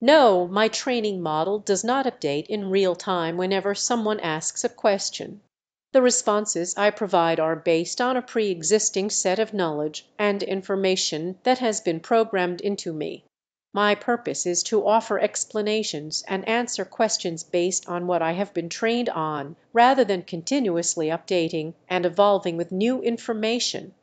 No, my training model does not update in real time whenever someone asks a question. The responses I provide are based on a pre-existing set of knowledge and information that has been programmed into me. My purpose is to offer explanations and answer questions based on what I have been trained on, rather than continuously updating and evolving with new information.